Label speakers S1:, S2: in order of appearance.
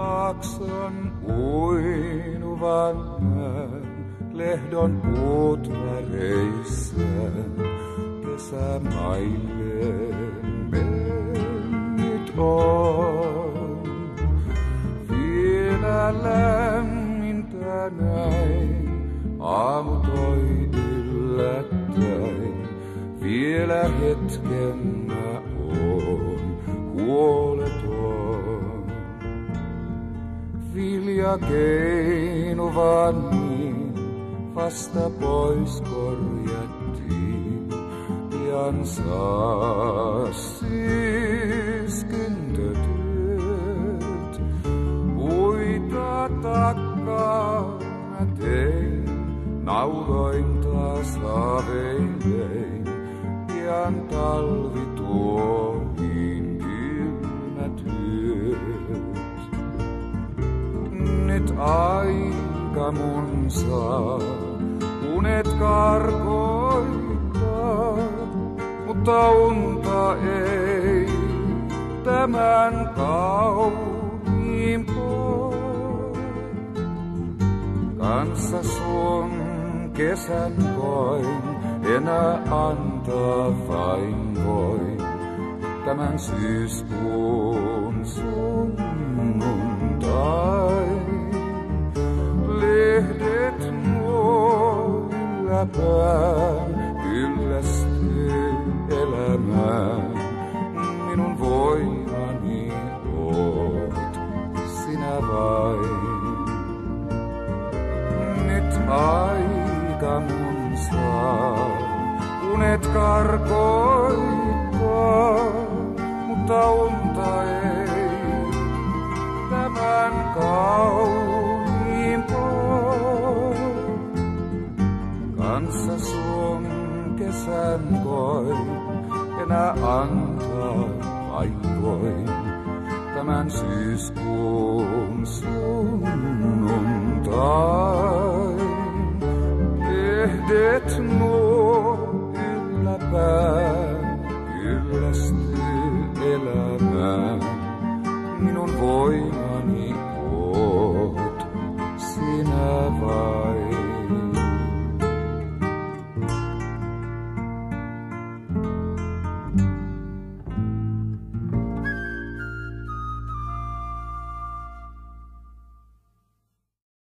S1: jaksan uinuvan näen lehdon puut väreissään. Kesämaille mennyt on. Vielä lämmintä näin, aamu toi yllättäin. Vielä hetken Vilja keinu vaan niin, vasta pois korjattiin. Pian saa siis kyntötyöt. Uita takkaa tein, nauroin taas haaveilein. Pian talvi Nyt aika mun saa unet karkoittaa, mutta unta ei tämän kauniin. Kanssa sun kesän koin, enää antaa vain voin. Tämän syyskuun sunnuntai. Ylläpään, kyllästyy elämään. Minun voimani oot sinä vain. Nyt aika mun saa unet karkoittaa, mutta unta ei tämän kauniin antoi, enää antaa vaihtoi tämän syyskuun sunnuntai. Ehdet nuo ylläpää, kyllästyy elämään minun voimani